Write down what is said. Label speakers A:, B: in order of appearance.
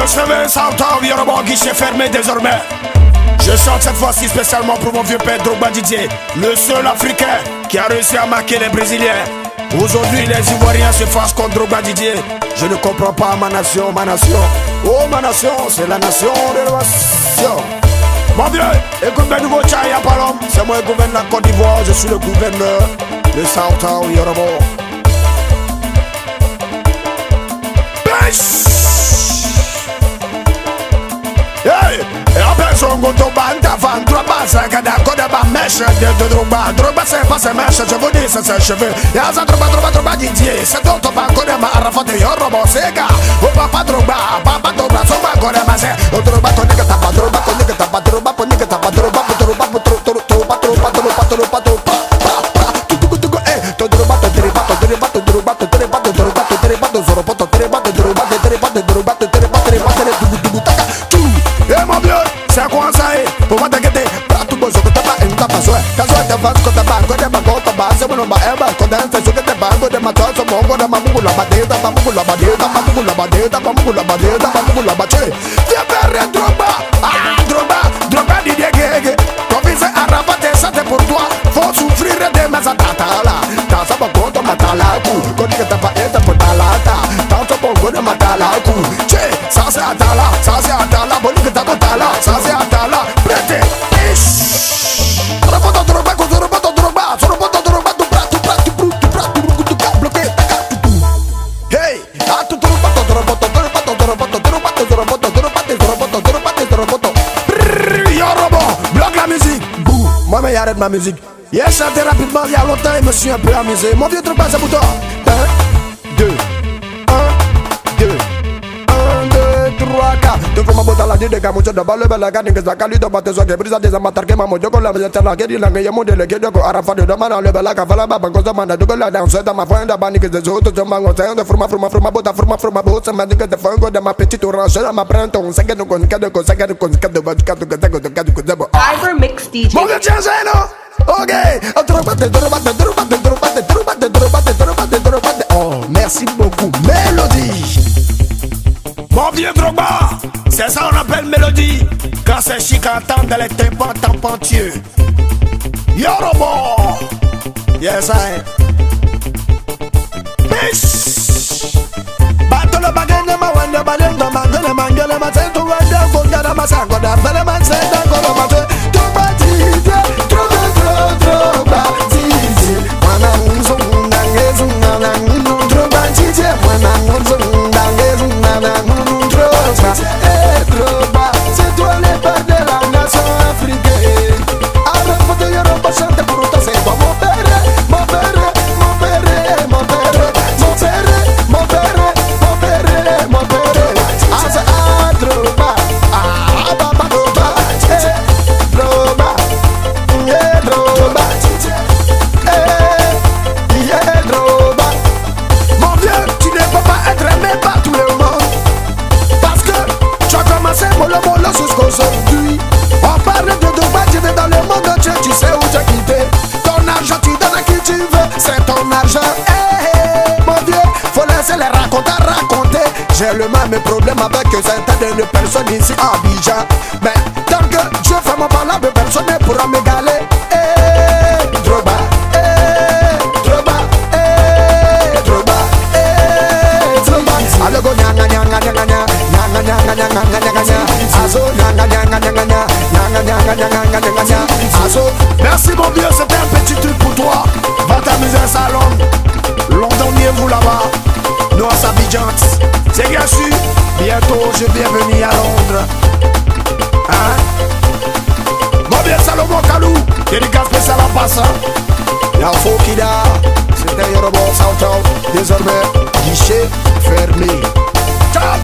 A: Recevez Salto Yoruba, guichet fermé désormais. Je chante cette fois-ci spécialement pour mon vieux père Drogba Didier, le seul Africain qui a réussi à marquer les Brésiliens. Aujourd'hui, les Ivoiriens se fassent contre Drogba Didier. Je ne comprends pas ma nation, ma nation. Oh, ma nation, c'est la nation de la nation. Mon vieux, écoute mes nouveaux Chaya Palom. C'est moi qui gouverne la Côte d'Ivoire. Je suis le gouverneur de Southtown Yoruba. Hey, Masaka da koda ba mexe Dentro do bar, droga sem face mexe Je vous dis cê ce cheveu Et à sa droga, droga, droga Didier C'est ton topa koda ma arafote Yoro bosega O papa droga, papa droga Soba koda ma se O droga to nigga tapa droga To nigga tapa droga Po nigga tapa droga Po droga, po droga Tropa, tropa, tropa, tropa, tropa Tutugu, tugu, eh To droga, to driba, to driba To droga, to driba, to droga To driba, to zoropo To driba, to droga, to driba, to droga vasco da banco de banco to base bueno ba eba con danza yo que te banco de matoso mongo de mamugo la batida mamugo la batida mamugo la batida mamugo la batida mamugo la bache te perre tromba ah tromba tromba di diegege confise a rabatessa de pour toi faut souffrir de mes attaques Moi mais arrête ma musique. J'ai chanté rapidement il y a longtemps et me suis un peu amusé. Mon vieux truc passe à bouton de camucho de balo gani que que brisa de matar que mamo yo con la mesa que la que llamo de le que yo con arafa de mano le manda yo con la danza ma que yo mango se de forma forma forma bota forma forma bota me diga de fango de ma petito ma un sangue no con que que de
B: Fiber Mix DJ
A: Moga Chazeno Okay, drobate. Oh, merci beaucoup, Mélodie. Bon vieux Drogba. C'est ça on appelle mélodie. Quand c'est chic à entendre les tympans tampentieux. Yorobo! Yes, I. Peace! Battle of Baganda, Mawanda, On parle de Dubaï, tu dans le monde entier Tu sais où tu as quitté Ton argent tu donnes à qui tu veux C'est ton argent. Eh, Mon vieux, faut laisser les raconter, raconter. J'ai le même problème avec certaines personnes ici à Abidjan. Mais tant que Dieu fait mon parlable Personne ne pourra m'égaler Merci mon vieux, c'était un petit truc pour toi. Va t'amuser à salon. Londoniez-vous là-bas. Nous à Abidjan C'est bien sûr. Bientôt je viens venir à Londres. Hein? Mon vieux Salomon Kalou Dédicace spéciale en passant La Fokida C'était Yoruba Southtown Désormais guichet fermé. Ciao